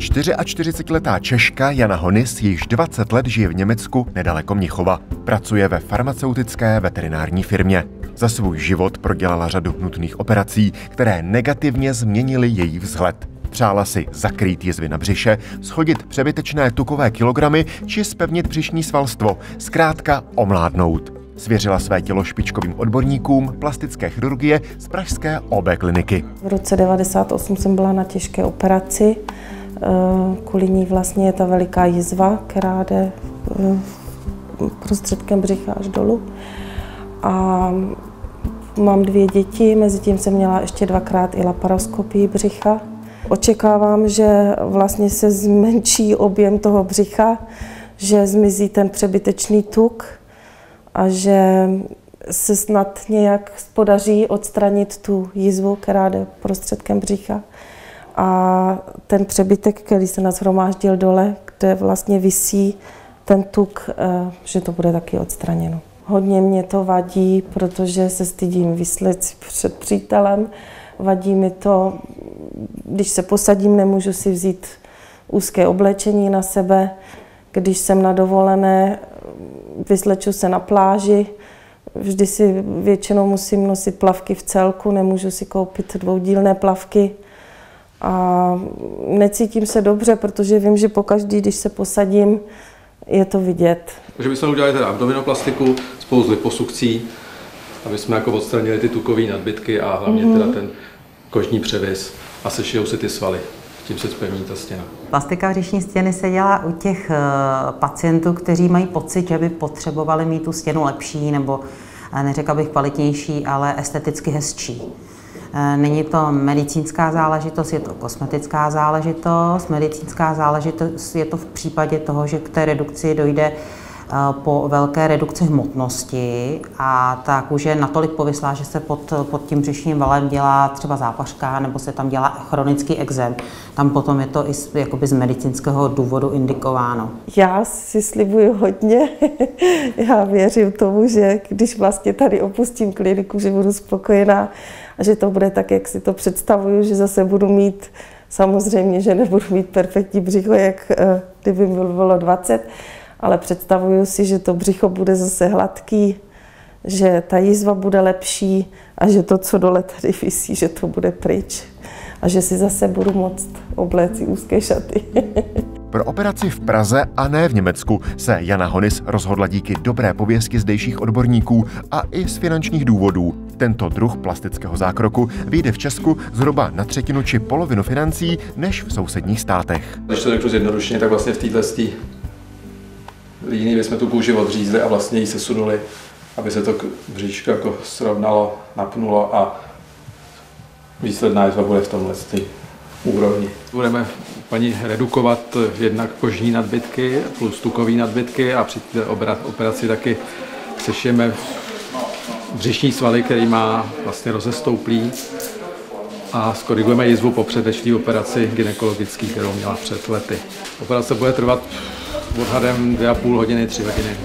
44-letá Češka Jana Honis již 20 let žije v Německu nedaleko Mnichova. Pracuje ve farmaceutické veterinární firmě. Za svůj život prodělala řadu nutných operací, které negativně změnily její vzhled. Přála si zakrýt jizvy na břiše, schodit přebytečné tukové kilogramy či spevnit břišní svalstvo, zkrátka omládnout. Svěřila své tělo špičkovým odborníkům plastické chirurgie z pražské OB kliniky. V roce 98 jsem byla na těžké operaci. Eh, kvůli ní vlastně je ta veliká jizva, která jde eh, prostředkem břicha až dolů. A mám dvě děti, mezi tím jsem měla ještě dvakrát i laparoskopii břicha. Očekávám, že vlastně se zmenší objem toho břicha, že zmizí ten přebytečný tuk a že se snad nějak podaří odstranit tu jizvu, která jde prostředkem břicha. A ten přebytek, který se nazhromáždil dole, kde vlastně visí ten tuk, eh, že to bude taky odstraněno. Hodně mě to vadí, protože se stydím vyslet před přítelem. Vadí mi to, když se posadím, nemůžu si vzít úzké oblečení na sebe. Když jsem na dovolené, vysleču se na pláži, vždy si většinou musím nosit plavky v celku, nemůžu si koupit dvoudílné plavky. A necítím se dobře, protože vím, že pokaždý, když se posadím, je to vidět. Takže bychom udělali teda abdominoplastiku spolu s liposukcí, aby jsme jako odstranili ty tukové nadbytky a hlavně mm-hmm. teda ten kožní převis a sešijou se ty svaly. Tím se zpevní ta stěna. Plastika hřišní stěny se dělá u těch uh, pacientů, kteří mají pocit, že by potřebovali mít tu stěnu lepší nebo neřekla bych kvalitnější, ale esteticky hezčí. Eh, není to medicínská záležitost, je to kosmetická záležitost. Medicínská záležitost je to v případě toho, že k té redukci dojde po velké redukci hmotnosti a ta kůže je natolik povyslá, že se pod, pod tím břišním valem dělá třeba zápaška nebo se tam dělá chronický exém. Tam potom je to i z, jakoby z medicínského důvodu indikováno. Já si slibuju hodně. Já věřím tomu, že když vlastně tady opustím kliniku, že budu spokojená a že to bude tak, jak si to představuju, že zase budu mít, samozřejmě, že nebudu mít perfektní břicho, jak eh, kdyby bylo 20, ale představuju si, že to břicho bude zase hladký, že ta jízva bude lepší a že to, co dole tady visí, že to bude pryč a že si zase budu moct obléci úzké šaty. Pro operaci v Praze a ne v Německu se Jana Honis rozhodla díky dobré pověsti zdejších odborníků a i z finančních důvodů. Tento druh plastického zákroku vyjde v Česku zhruba na třetinu či polovinu financí než v sousedních státech. Když to řeknu zjednodušeně, tak vlastně v této líní jsme tu kůži odřízli a vlastně ji sesunuli, aby se to bříško jako srovnalo, napnulo a výsledná jizva bude v tomhle úrovni. Budeme paní redukovat jednak kožní nadbytky plus tukové nadbytky a při té operaci taky sešijeme břišní svaly, který má vlastně rozestouplý a skorigujeme jizvu po předešlé operaci gynekologický, kterou měla před lety. Operace bude trvat odhadem 2,5 hodiny, 3 hodiny.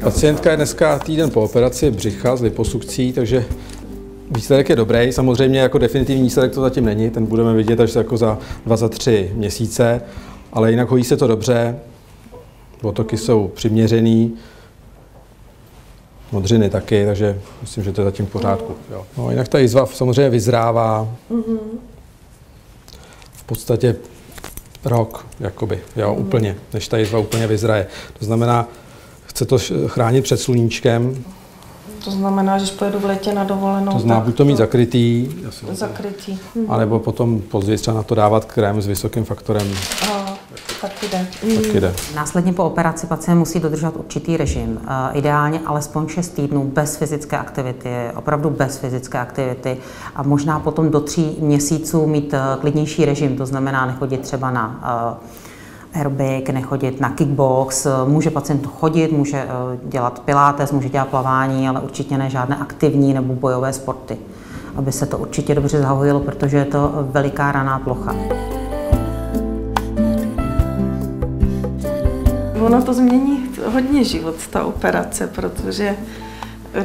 Pacientka je dneska týden po operaci břicha s liposukcí, takže výsledek je dobrý. Samozřejmě jako definitivní výsledek to zatím není, ten budeme vidět až jako za dva, za tři měsíce, ale jinak hojí se to dobře, otoky jsou přiměřený, modřiny taky, takže myslím, že to je zatím v pořádku. Jo. No, jinak ta jizva samozřejmě vyzrává. V podstatě rok, jakoby, jo, úplně, než ta jizva úplně vyzraje. To znamená, chce to chránit před sluníčkem. To znamená, že když pojedu v létě na dovolenou, To znamená, buď to mít zakrytý, zakrytý. anebo potom později třeba na to dávat krém s vysokým faktorem. A, taky jde. Taky jde. Následně po operaci pacient musí dodržovat určitý režim, ideálně alespoň 6 týdnů bez fyzické aktivity, opravdu bez fyzické aktivity a možná potom do tří měsíců mít eh, klidnější režim, to znamená nechodit třeba na eh, aerobik, nechodit na kickbox. Může pacient chodit, může eh, dělat pilates, může dělat plavání, ale určitě ne žádné aktivní nebo bojové sporty. Aby se to určitě dobře zahojilo, protože je to veliká raná plocha. Ono to změní hodně život, ta operace, protože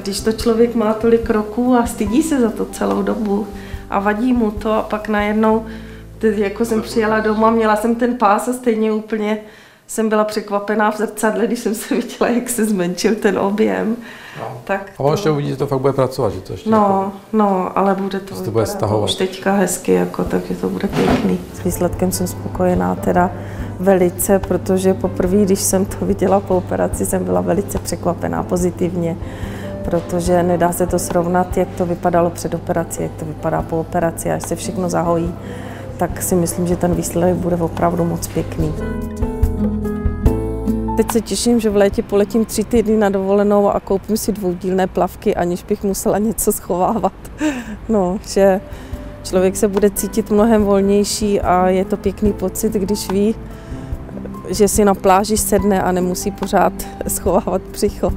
když to člověk má tolik roků a stydí se za to celou dobu a vadí mu to a pak najednou, teď jako jsem přijela doma, měla jsem ten pás a stejně úplně jsem byla překvapená v zrcadle, když jsem se viděla, jak se zmenšil ten objem. No. Tak to... A on ještě uvidí, že to fakt bude pracovat, že to ještě No, jako... no, ale bude to, to bude stahovat. už teďka hezky, jako, takže to bude pěkný. S výsledkem jsem spokojená teda velice, protože poprvé, když jsem to viděla po operaci, jsem byla velice překvapená pozitivně protože nedá se to srovnat, jak to vypadalo před operací, jak to vypadá po operaci. Až se všechno zahojí, tak si myslím, že ten výsledek bude opravdu moc pěkný. Teď se těším, že v létě poletím tři týdny na dovolenou a koupím si dvoudílné plavky, aniž bych musela něco schovávat. No, že člověk se bude cítit mnohem volnější a je to pěkný pocit, když ví, že si na pláži sedne a nemusí pořád schovávat břicho.